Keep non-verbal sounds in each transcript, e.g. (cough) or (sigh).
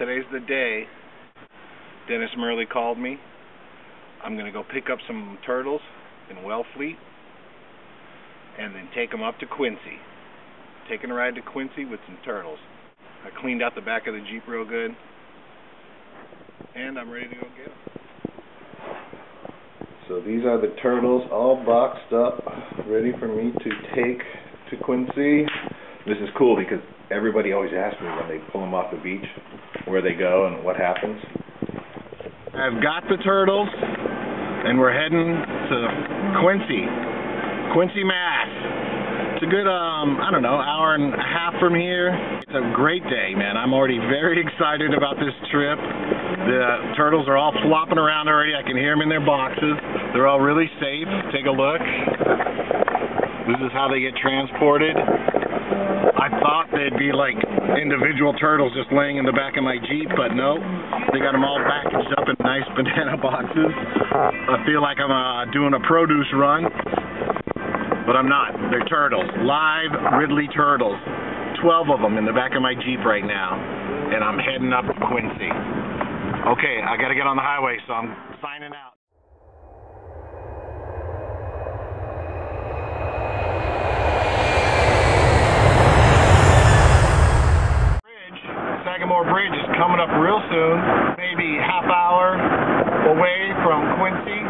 today's the day Dennis Murley called me. I'm going to go pick up some turtles in Wellfleet and then take them up to Quincy. Taking a ride to Quincy with some turtles. I cleaned out the back of the Jeep real good. And I'm ready to go get them. So these are the turtles all boxed up, ready for me to take to Quincy. This is cool because everybody always asks me when they pull them off the beach where they go and what happens. I've got the turtles and we're heading to Quincy, Quincy, Mass. It's a good, um, I don't know, hour and a half from here. It's a great day, man. I'm already very (laughs) excited about this trip. The turtles are all flopping around already. I can hear them in their boxes. They're all really safe. Take a look. This is how they get transported. I thought they'd be like individual turtles just laying in the back of my Jeep, but no, they got them all packaged up in nice (laughs) banana boxes. I feel like I'm uh, doing a produce run, but I'm not. They're turtles, live Ridley turtles. 12 of them in the back of my Jeep right now, and I'm heading up to Quincy. Okay, I gotta get on the highway, so I'm signing out. Coming up real soon, maybe half hour away from Quincy,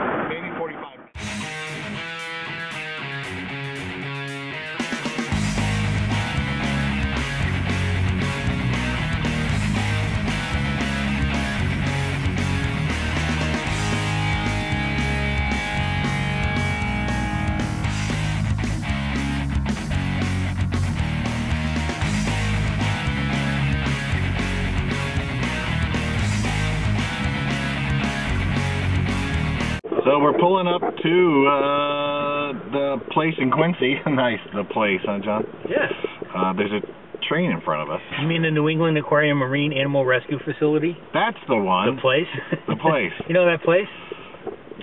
So we're pulling up to uh, the place in Quincy. (laughs) nice, the place, huh, John? Yes. Uh, there's a train in front of us. You mean the New England Aquarium Marine Animal Rescue Facility? That's the one. The place? (laughs) The place. (laughs) you know that place?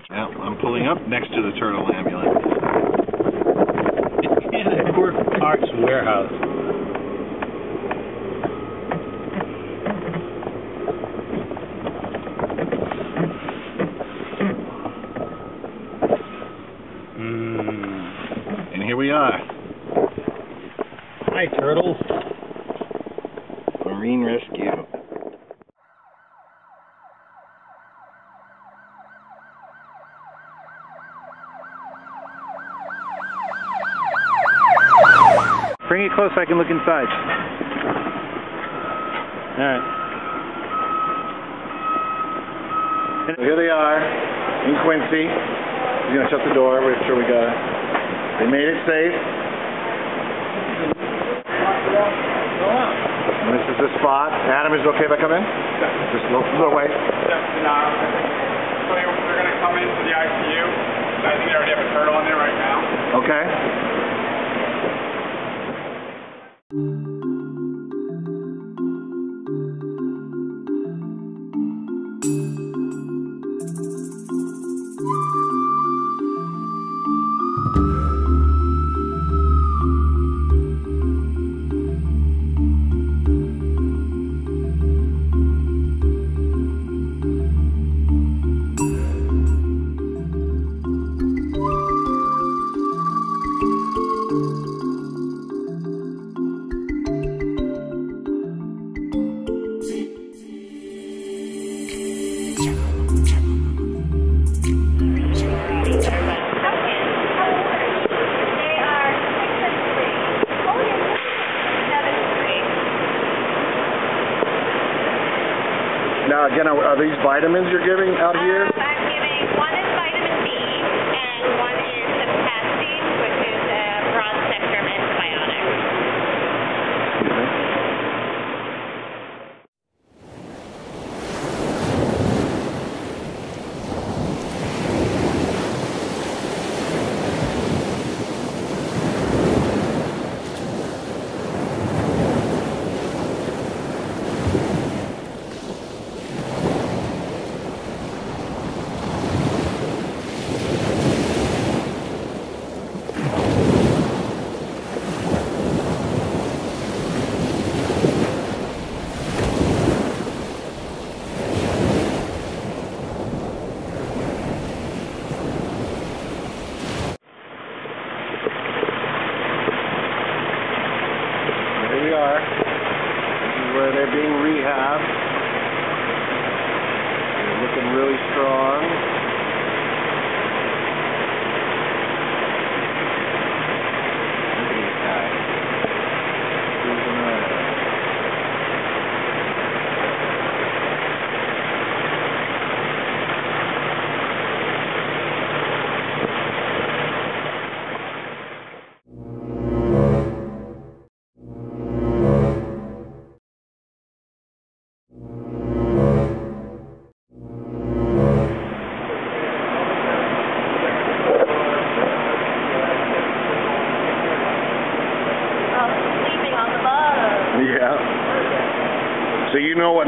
Yeah, I'm pulling up next to the turtle ambulance. It's a Poor Parts Warehouse. Mm. And here we are, Hi, turtles. Marine Rescue. Bring it close so I can look inside. All right. So here they are in Quincy. He's gonna shut the door. We're sure we got it. They made it safe. And this is the spot. Adam, is it okay if I come in? Just a little, little way. So they're gonna come into the ICU. I think they already have a turtle in there right now. Okay. Now again, are, these vitamins you're giving out here?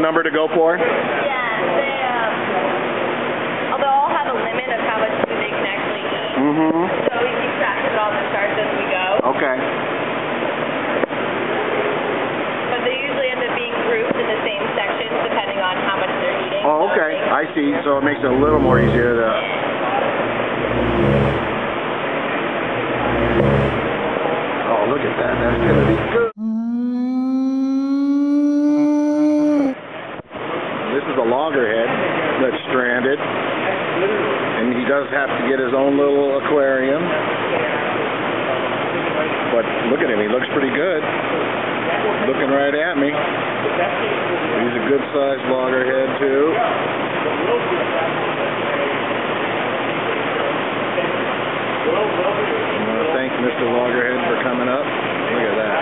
Number to go for? Yeah, they, um, all have a limit of how much food they can actually eat. Mm-hmm. So we keep track of it on the charts as we go. Okay. But they usually end up being grouped in the same sections depending on how much they're eating. Oh, okay. I see. So it makes it a little more easier to. Oh, look at that. That's gonna be good. This is a loggerhead that's stranded, and he does have to get his own little aquarium. But look at him. He looks pretty good. Looking right at me. He's a good sized loggerhead too. I want to thank Mr. Loggerhead for coming up. Look at that.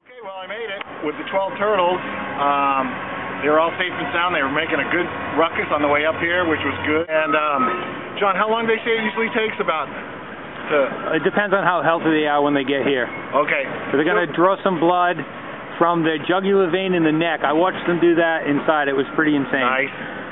Okay, well, I made it with the 12 turtles. Um, they were all safe and sound. They were making a good ruckus on the way up here, which was good. And, um, John, how long do they say it usually takes about to... It depends on how healthy they are when they get here. Okay. So they're going to draw some blood from the jugular vein in the neck. I watched them do that inside. It was pretty insane. Nice.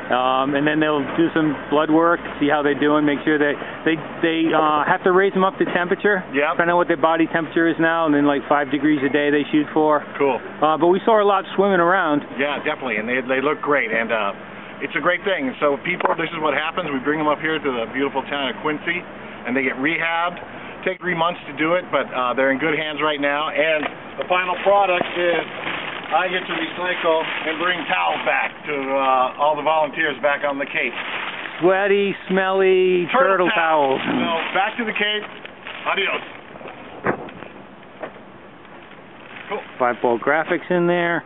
Um, and then they'll do some blood work, see how they're doing, make sure that they they uh, have to raise them up to temperature. Yeah. Find out what their body temperature is now, and then like five degrees a day they shoot for. Cool. Uh, but we saw a lot swimming around. Yeah, definitely, and they they look great, and uh, it's a great thing. So people, this is what happens. We bring them up here to the beautiful town of Quincy, and they get rehabbed. Take three months to do it, but uh, they're in good hands right now. And the final product is I get to recycle and bring towels back to uh, all the volunteers back on the Cape. Sweaty, smelly turtle, towels. So back to the Cape. Adios. Cool. Five ball graphics in there.